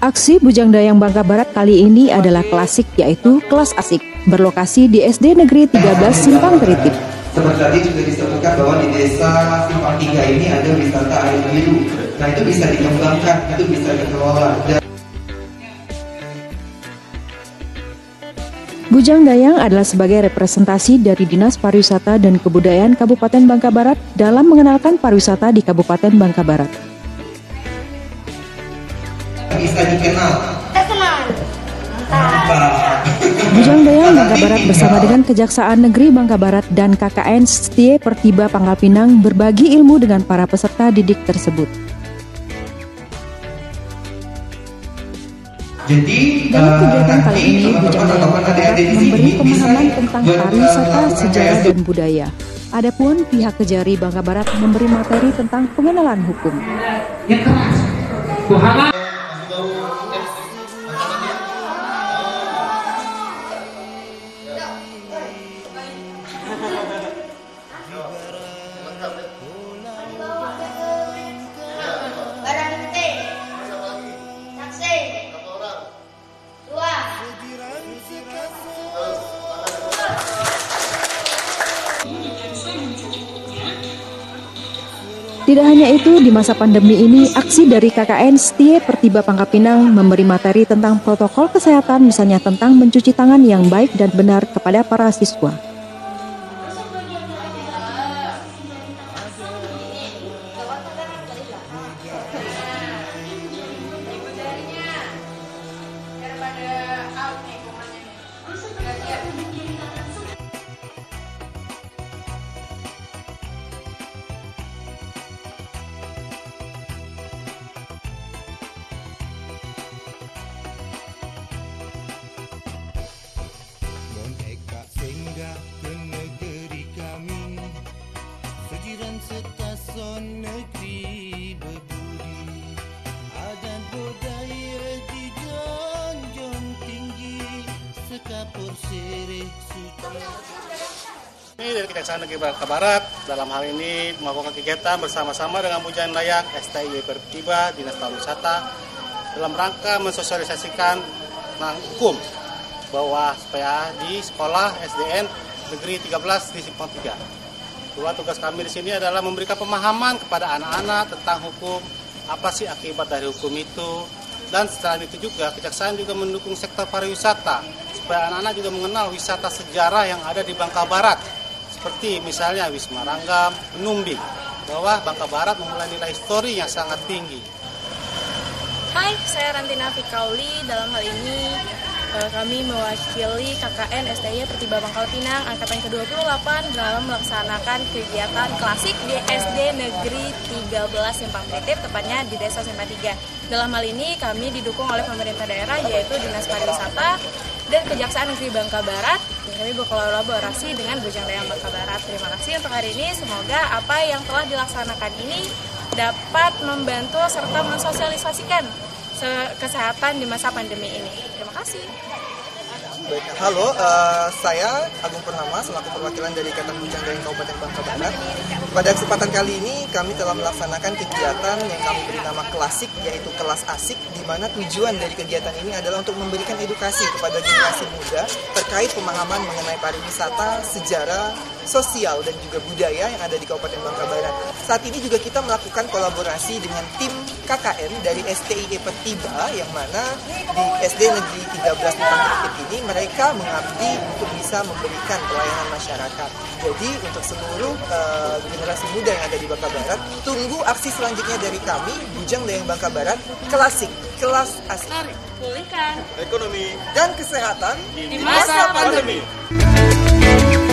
Aksi Bujang Dayang Bangka Barat kali ini adalah klasik yaitu kelas asik berlokasi di SD Negeri 13 Simpang Teritip. Seperti tadi juga disebutkan bahwa di desa Simpang 3 ini ada wisata air biru. Nah itu bisa dikembangkan, itu bisa dikelola. Dan Bujang Dayang adalah sebagai representasi dari Dinas Pariwisata dan Kebudayaan Kabupaten Bangka Barat dalam mengenalkan pariwisata di Kabupaten Bangka Barat. Bisa dikenal. Bujang Dayang Bangka Barat bersama dengan Kejaksaan Negeri Bangka Barat dan KKN Setie Pertiba Pangkal Pinang berbagi ilmu dengan para peserta didik tersebut. Jadi Dalam eh, kegiatan nanti kali ini, Bujang Dayang Bangka Barat memberi pemahaman tentang pariwisata, melakukan sejarah, dan budaya. Adapun pihak Kejari Bangka Barat memberi materi tentang pengenalan hukum. yang keras. 아우. Tidak hanya itu, di masa pandemi ini, aksi dari KKN Setie Pertiba Pangkal Pinang memberi materi tentang protokol kesehatan, misalnya tentang mencuci tangan yang baik dan benar kepada para siswa. Ini dari Kejaksaan Negeri Bangka Barat. Dalam hal ini melakukan kegiatan bersama-sama dengan Bujang Dayak, STI Pertiba, Dinas Pariwisata dalam rangka mensosialisasikan tentang hukum bahwa supaya di sekolah SDN Negeri 13 di Simpang 3. Dua tugas kami di sini adalah memberikan pemahaman kepada anak-anak tentang hukum, apa sih akibat dari hukum itu, dan selain itu juga Kejaksaan juga mendukung sektor pariwisata supaya anak-anak juga mengenal wisata sejarah yang ada di Bangka Barat seperti misalnya Wisma Ranggam, Numbing bahwa Bangka Barat memulai nilai histori yang sangat tinggi. Hai, saya Rantina Fikauli. Dalam hal ini eh, kami mewakili KKN STI Pertiba Pangkal Pinang angkatan ke-28 dalam melaksanakan kegiatan klasik di SD Negeri 13 Simpang Tritip, tepatnya di Desa Simpang 3. Dalam hal ini kami didukung oleh pemerintah daerah yaitu Dinas Pariwisata dan Kejaksaan Negeri Bangka Barat. Kami berkolaborasi dengan Bujang Dayang Bangka Barat. Terima kasih untuk hari ini. Semoga apa yang telah dilaksanakan ini dapat membantu serta mensosialisasikan se- kesehatan di masa pandemi ini. Terima kasih. Baik, halo, eh, saya Agung Purnama selaku perwakilan dari Ikatan Bujang Dayang Kabupaten Bangka Barat. Pada kesempatan kali ini kami telah melaksanakan kegiatan yang kami beri nama klasik yaitu kelas asik di mana tujuan dari kegiatan ini adalah untuk memberikan edukasi kepada generasi muda terkait pemahaman mengenai pariwisata, sejarah, sosial dan juga budaya yang ada di Kabupaten Bangka Barat. Saat ini juga kita melakukan kolaborasi dengan tim KKN dari STIE Pertiba yang mana di SD Negeri 13 Simpang Tritip ini mereka mengabdi untuk bisa memberikan pelayanan masyarakat. Jadi untuk seluruh eh, generasi muda yang ada di Bangka Barat, tunggu aksi selanjutnya dari kami Bujang Dayang Bangka Barat Klasik, kelas asik Pulihkan ekonomi dan kesehatan di masa pandemi. pandemi.